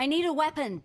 I need a weapon.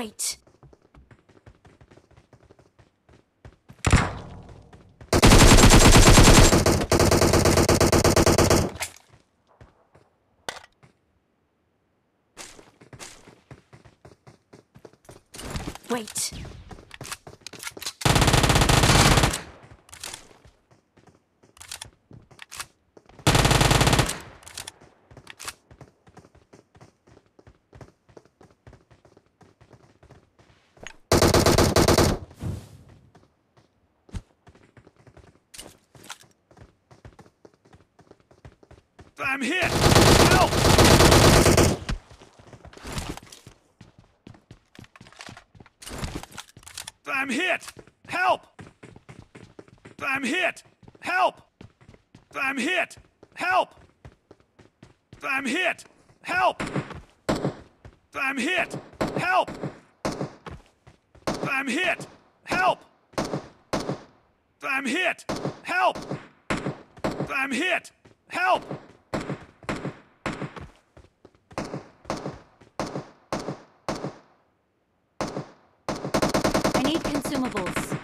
Wait. Wait. I'm hit! Help! I'm hit! Help! I'm hit! Help! I'm hit! Help! I'm hit! Help! I'm hit! Help! I'm hit! Help! I'm hit! Help! I'm hit! Help! I need consumables.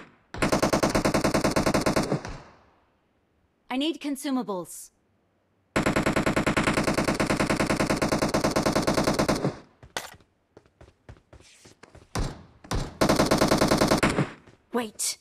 I need consumables. Wait.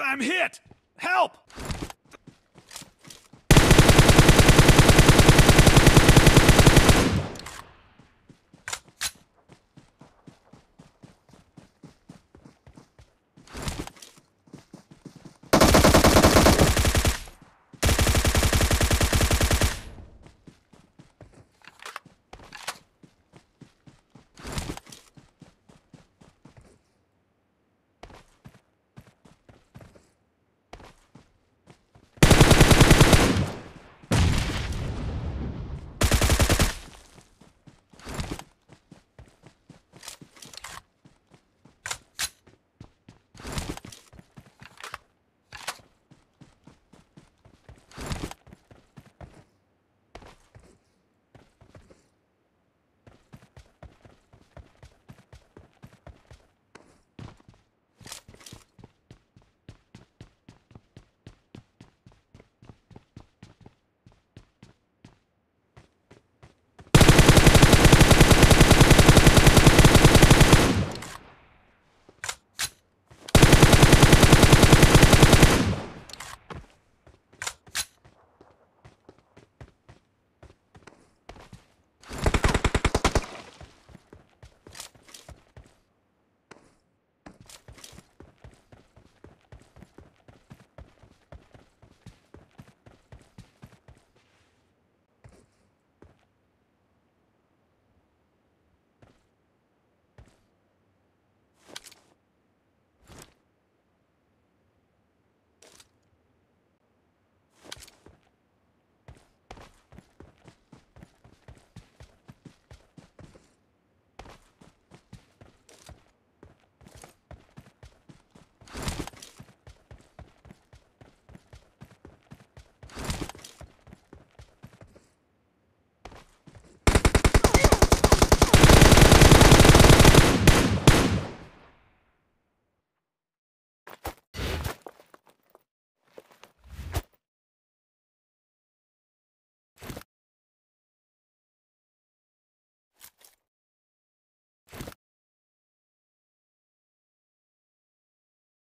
I'm hit! Help!